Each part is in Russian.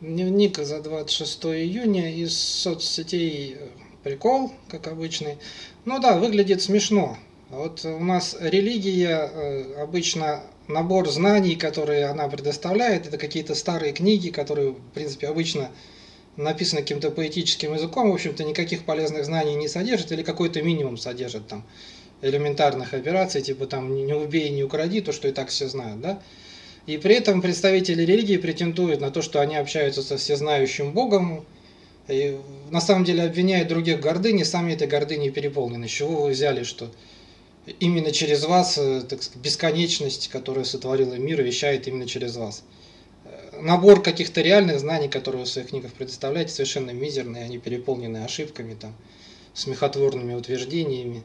Дневник за 26 июня из соцсетей э, прикол, как обычный. Ну да, выглядит смешно. Вот у нас религия э, обычно набор знаний, которые она предоставляет, это какие-то старые книги, которые, в принципе, обычно написаны каким-то поэтическим языком, в общем-то, никаких полезных знаний не содержит или какой-то минимум содержит там элементарных операций, типа там не убей, не укради, то, что и так все знают, да? И при этом представители религии претендуют на то, что они общаются со всезнающим Богом, и на самом деле обвиняют других в гордыне, сами этой гордыней переполнены. Чего вы взяли, что именно через вас, э, так сказать, бесконечность, которая сотворила мир, вещает именно через вас? Э, набор каких-то реальных знаний, которые вы в своих книгах предоставляете, совершенно мизерные, они переполнены ошибками, там, смехотворными утверждениями.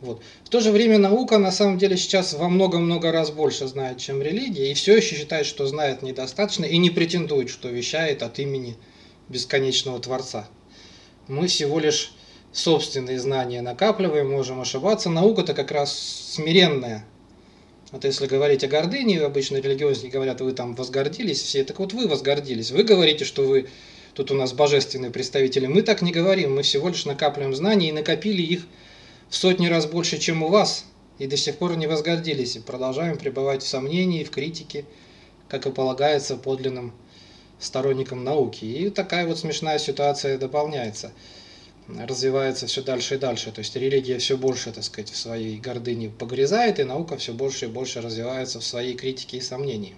Вот. В то же время наука на самом деле сейчас во много-много раз больше знает, чем религия, и все еще считает, что знает недостаточно, и не претендует, что вещает от имени бесконечного Творца. Мы всего лишь собственные знания накапливаем, можем ошибаться. Наука-то как раз смиренная. Вот если говорить о гордыне, обычно религиозники говорят, вы там возгордились все, так вот вы возгордились. Вы говорите, что вы тут у нас божественные представители. Мы так не говорим, мы всего лишь накапливаем знания и накопили их в сотни раз больше, чем у вас, и до сих пор не возгордились, и продолжаем пребывать в сомнении, в критике, как и полагается подлинным сторонникам науки. И такая вот смешная ситуация дополняется, развивается все дальше и дальше. То есть религия все больше, так сказать, в своей гордыне погрязает, и наука все больше и больше развивается в своей критике и сомнении.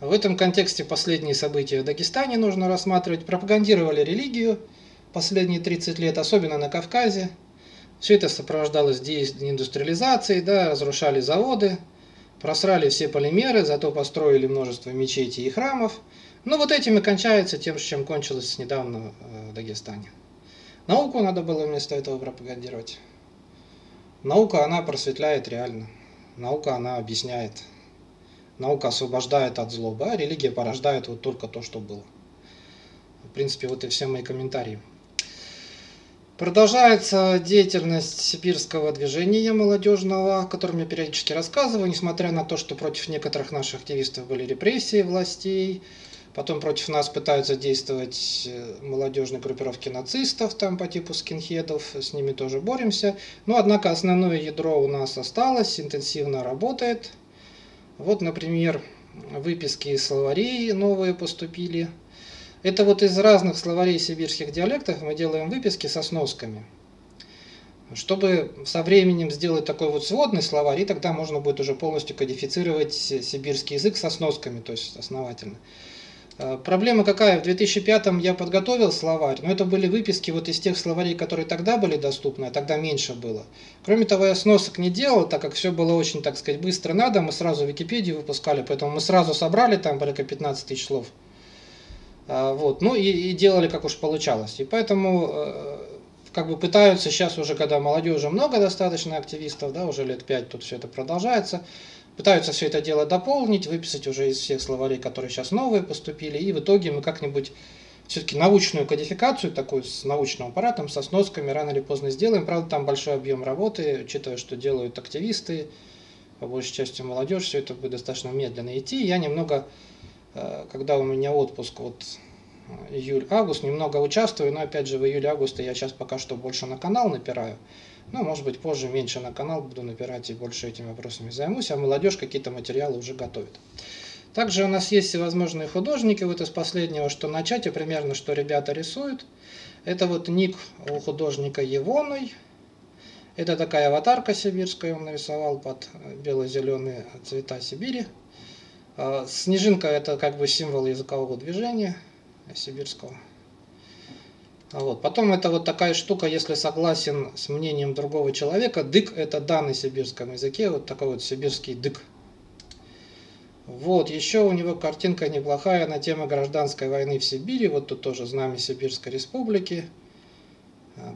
В этом контексте последние события в Дагестане нужно рассматривать. Пропагандировали религию последние 30 лет, особенно на Кавказе. Все это сопровождалось деиндустриализацией, да, разрушали заводы, просрали все полимеры, зато построили множество мечетей и храмов. Ну вот этим и кончается тем, чем кончилось недавно э, в Дагестане. Науку надо было вместо этого пропагандировать. Наука, она просветляет реально. Наука, она объясняет. Наука освобождает от злобы, а религия порождает вот только то, что было. В принципе, вот и все мои комментарии. Продолжается деятельность сибирского движения молодежного, о котором я периодически рассказываю, несмотря на то, что против некоторых наших активистов были репрессии властей, потом против нас пытаются действовать э, молодежные группировки нацистов, там по типу скинхедов, с ними тоже боремся. Но, однако, основное ядро у нас осталось, интенсивно работает. Вот, например, выписки из словарей новые поступили – это вот из разных словарей сибирских диалектов мы делаем выписки со сносками. Чтобы со временем сделать такой вот сводный словарь, и тогда можно будет уже полностью кодифицировать сибирский язык со сносками, то есть основательно. А, проблема какая? В 2005 я подготовил словарь, но это были выписки вот из тех словарей, которые тогда были доступны, а тогда меньше было. Кроме того, я сносок не делал, так как все было очень, так сказать, быстро надо, мы сразу Википедию выпускали, поэтому мы сразу собрали там порядка 15 тысяч слов. А, вот. Ну и, и делали как уж получалось. И поэтому э, как бы пытаются сейчас уже, когда молодежи много достаточно активистов, да, уже лет пять тут все это продолжается, пытаются все это дело дополнить, выписать уже из всех словарей, которые сейчас новые поступили, и в итоге мы как-нибудь все-таки научную кодификацию, такую с научным аппаратом, со сносками рано или поздно сделаем. Правда, там большой объем работы, учитывая, что делают активисты, по большей части молодежь, все это будет достаточно медленно идти. Я немного когда у меня отпуск вот э, июль-август, немного участвую, но опять же в июле-августе я сейчас пока что больше на канал напираю. Ну, может быть, позже меньше на канал буду напирать и больше этими вопросами займусь, а молодежь какие-то материалы уже готовит. Также у нас есть всевозможные художники, вот из последнего, что начать, примерно, что ребята рисуют. Это вот ник у художника Евоной. Это такая аватарка сибирская, он нарисовал под бело-зеленые цвета Сибири. А, снежинка это как бы символ языкового движения сибирского. А вот. Потом это вот такая штука, если согласен с мнением другого человека, дык это данный сибирском языке, вот такой вот сибирский дык. Вот, еще у него картинка неплохая на тему гражданской войны в Сибири, вот тут тоже знамя Сибирской республики,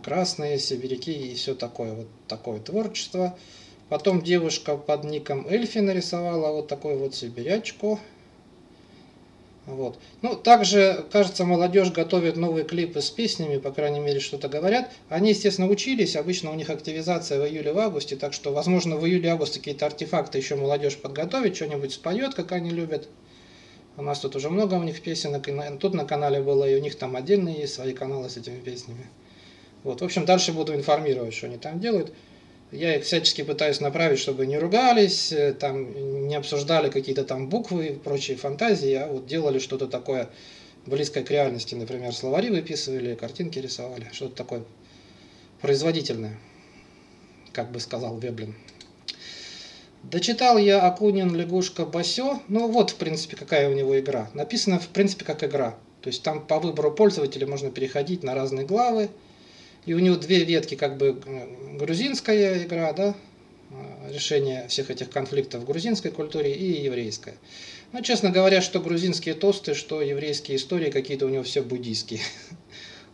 красные сибиряки и все такое, вот такое творчество. Потом девушка под ником Эльфи нарисовала вот такую вот сибирячку. Вот. Ну, также, кажется, молодежь готовит новые клипы с песнями, по крайней мере, что-то говорят. Они, естественно, учились, обычно у них активизация в июле-августе, так что, возможно, в июле-августе какие-то артефакты еще молодежь подготовит, что-нибудь споет, как они любят. У нас тут уже много у них песенок, тут на канале было, и у них там отдельные есть свои каналы с этими песнями. Вот, в общем, дальше буду информировать, что они там делают. Я их всячески пытаюсь направить, чтобы не ругались, э, там не обсуждали какие-то там буквы и прочие фантазии, а вот делали что-то такое близкое к реальности, например, словари выписывали, картинки рисовали, что-то такое производительное, как бы сказал Веблин. Дочитал я Акунин, Лягушка, Басё. Ну вот, в принципе, какая у него игра. Написано, в принципе, как игра. То есть там по выбору пользователя можно переходить на разные главы. И у него две ветки, как бы грузинская игра, да, э, решение всех этих конфликтов в грузинской культуре и еврейская. Но, честно говоря, что грузинские тосты, что еврейские истории, какие-то у него все буддийские.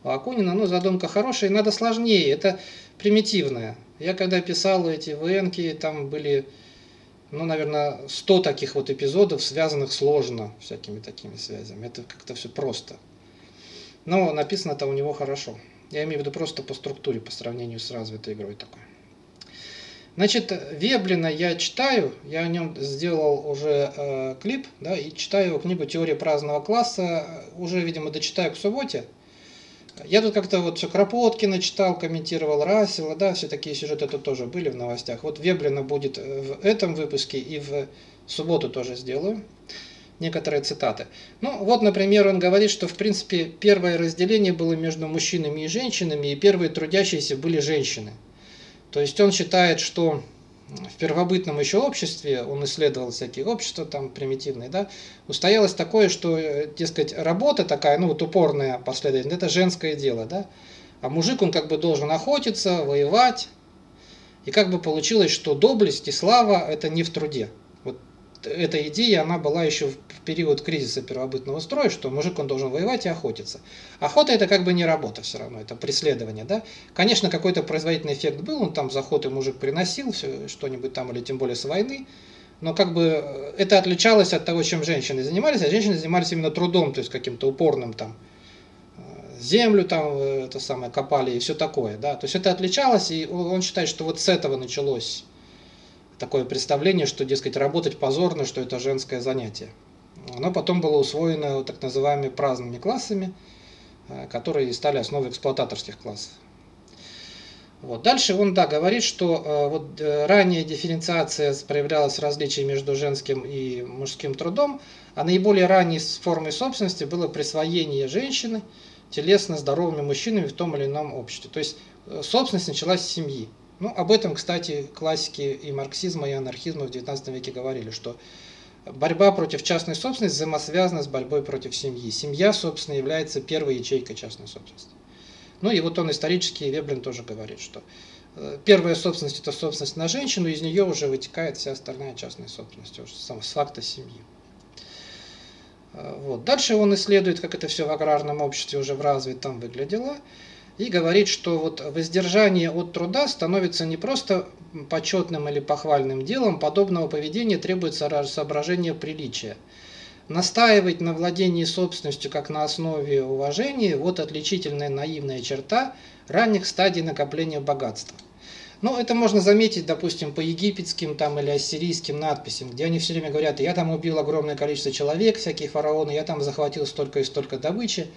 У Акунина, ну, задумка хорошая, надо сложнее, это примитивное. Я когда писал эти ВНки, там были ну, наверное, 100 таких вот эпизодов, связанных сложно всякими такими связями. Это как-то все просто. Но написано-то у него хорошо. Я имею в виду просто по структуре, по сравнению с развитой игрой такой. Значит, Веблина я читаю, я о нем сделал уже э, клип, да, и читаю его книгу «Теория праздного класса», уже, видимо, дочитаю к субботе. Я тут как-то вот все Кропоткина читал, комментировал Расила, да, все такие сюжеты тут тоже были в новостях. Вот Веблина будет в этом выпуске и в субботу тоже сделаю некоторые цитаты. Ну, вот, например, он говорит, что, в принципе, первое разделение было между мужчинами и женщинами, и первые трудящиеся были женщины. То есть он считает, что в первобытном еще обществе, он исследовал всякие общества там примитивные, да, устоялось такое, что, э, дескать, работа такая, ну вот упорная последовательность, это женское дело, да, а мужик, он как бы должен охотиться, воевать, и как бы получилось, что доблесть и слава это не в труде эта идея, она была еще в период кризиса первобытного строя, что мужик он должен воевать и охотиться. Охота это как бы не работа все равно, это преследование, да. Конечно, какой-то производительный эффект был, он там за охотой мужик приносил все что-нибудь там, или тем более с войны, но как бы э, это отличалось от того, чем женщины занимались, а женщины занимались именно трудом, то есть каким-то упорным там, э, землю там э, это самое копали и все такое, да, то есть это отличалось, и он считает, что вот с этого началось такое представление, что, дескать, работать позорно, что это женское занятие. Оно потом было усвоено так называемыми праздными классами, э, которые стали основой эксплуататорских классов. Вот. Дальше он да, говорит, что э, вот, э, ранее дифференциация проявлялась в различии между женским и мужским трудом, а наиболее ранней формой собственности было присвоение женщины телесно здоровыми мужчинами в том или ином обществе. То есть э, собственность началась с семьи. Ну, об этом, кстати, классики и марксизма, и анархизма в XIX веке говорили, что борьба против частной собственности взаимосвязана с борьбой против семьи. Семья, собственно, является первой ячейкой частной собственности. Ну и вот он исторически, Веблин тоже говорит, что э, первая собственность – это собственность на женщину, из нее уже вытекает вся остальная частная собственность, уже с факта семьи. Э, вот. Дальше он исследует, как это все в аграрном обществе уже в развитом выглядело и говорит, что вот воздержание от труда становится не просто почетным или похвальным делом, подобного поведения требуется соображение приличия. Настаивать на владении собственностью как на основе уважения – вот отличительная наивная черта ранних стадий накопления богатства. Ну, это можно заметить, допустим, по египетским там, или ассирийским надписям, где они все время говорят, я там убил огромное количество человек, всякие фараоны, я там захватил столько и столько добычи.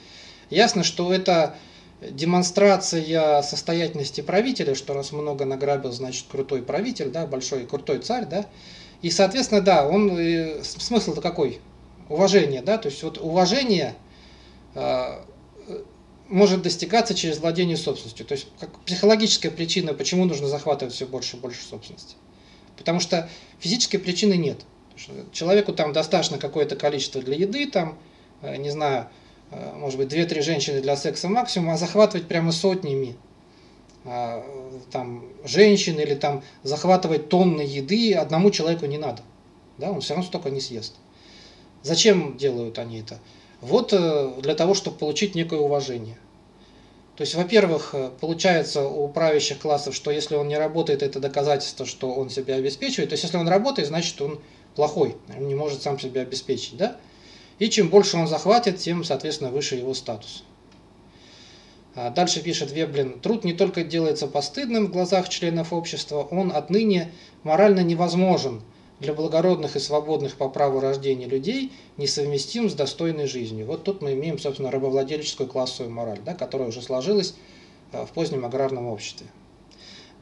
Ясно, что это демонстрация состоятельности правителя, что раз много награбил, значит крутой правитель, да, большой крутой царь, да. И, соответственно, да, он э, смысл-то какой? Уважение, да, то есть вот уважение э, может достигаться через владение собственностью. То есть как психологическая причина, почему нужно захватывать все больше и больше собственности. Потому что физической причины нет. Человеку там достаточно какое-то количество для еды, там, э, не знаю, может быть, две-три женщины для секса максимум, а захватывать прямо сотнями а, там, женщин или там захватывать тонны еды одному человеку не надо. Да, он все равно столько не съест. Зачем делают они это? Вот э, для того, чтобы получить некое уважение. То есть, во-первых, э, получается у правящих классов, что если он не работает, это доказательство, что он себя обеспечивает. То есть, если он работает, значит, он плохой, он не может сам себя обеспечить. Да? И чем больше он захватит, тем, соответственно, выше его статус. А дальше пишет Веблин, труд не только делается постыдным в глазах членов общества, он отныне морально невозможен, для благородных и свободных по праву рождения людей несовместим с достойной жизнью. Вот тут мы имеем, собственно, рабовладельческую классовую мораль, да, которая уже сложилась в позднем аграрном обществе.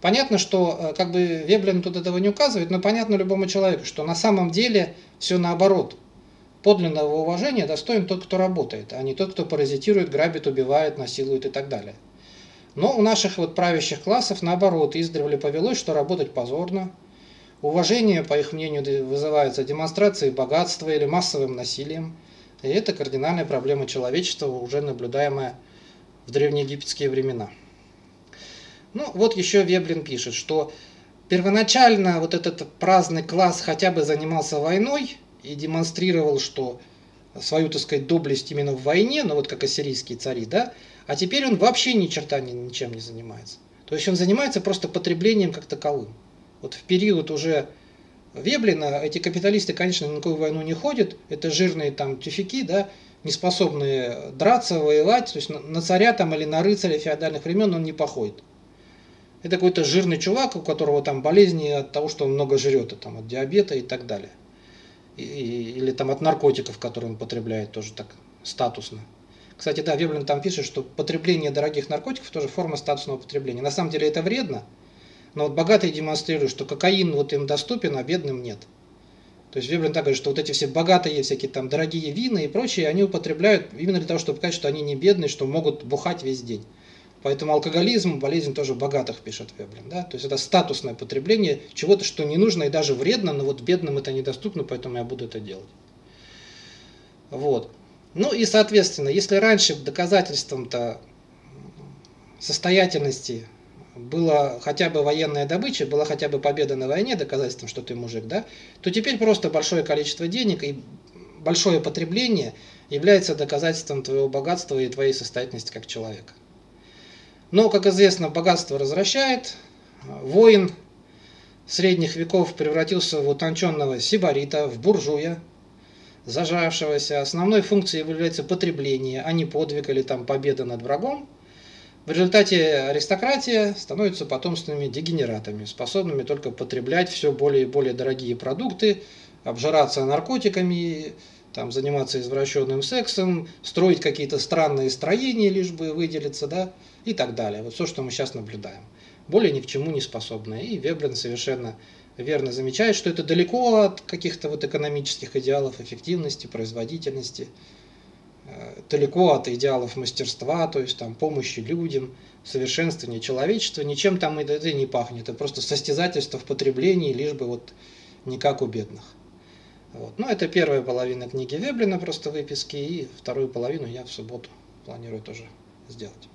Понятно, что как бы Веблин тут этого не указывает, но понятно любому человеку, что на самом деле все наоборот. Подлинного уважения достоин тот, кто работает, а не тот, кто паразитирует, грабит, убивает, насилует и так далее. Но у наших вот правящих классов наоборот издревле повелось, что работать позорно. Уважение, по их мнению, вызывается демонстрацией богатства или массовым насилием. И это кардинальная проблема человечества, уже наблюдаемая в древнеегипетские времена. Ну, вот еще Веблин пишет, что первоначально вот этот праздный класс хотя бы занимался войной, и демонстрировал, что свою, так сказать, доблесть именно в войне, ну вот как ассирийские цари, да, а теперь он вообще ни черта ни, ничем не занимается. То есть он занимается просто потреблением как таковым. Вот в период уже Веблина эти капиталисты, конечно, на никакую войну не ходят, это жирные там тюфяки, да, не способные драться, воевать, то есть на царя там или на рыцаря феодальных времен он не походит. Это какой-то жирный чувак, у которого там болезни от того, что он много жрет, там, от диабета и так далее или там от наркотиков, которые он потребляет, тоже так статусно. Кстати, да, Веблин там пишет, что потребление дорогих наркотиков тоже форма статусного потребления. На самом деле это вредно, но вот богатые демонстрируют, что кокаин вот им доступен, а бедным нет. То есть Веблин так говорит, что вот эти все богатые, всякие там дорогие вина и прочие, они употребляют именно для того, чтобы показать, что они не бедные, что могут бухать весь день. Поэтому алкоголизм, болезнь тоже богатых, пишет Веблин. Да? То есть это статусное потребление чего-то, что не нужно и даже вредно, но вот бедным это недоступно, поэтому я буду это делать. Вот. Ну и, соответственно, если раньше доказательством-то состоятельности была хотя бы военная добыча, была хотя бы победа на войне, доказательством, что ты мужик, да, то теперь просто большое количество денег и большое потребление является доказательством твоего богатства и твоей состоятельности как человека. Но, как известно, богатство развращает. Воин средних веков превратился в утонченного сибарита, в буржуя, зажавшегося. Основной функцией является потребление, а не подвиг или там победа над врагом. В результате аристократия становится потомственными дегенератами, способными только потреблять все более и более дорогие продукты, обжираться наркотиками, там, заниматься извращенным сексом, строить какие-то странные строения, лишь бы выделиться, да, и так далее. Вот все, что мы сейчас наблюдаем. Более ни к чему не способное. И Веблин совершенно верно замечает, что это далеко от каких-то вот экономических идеалов эффективности, производительности, э, далеко от идеалов мастерства, то есть там помощи людям, совершенствования человечества, ничем там это не пахнет, это просто состязательство в потреблении, лишь бы вот не как у бедных. Вот. Ну, это первая половина книги Веблина, просто выписки, и вторую половину я в субботу планирую тоже сделать.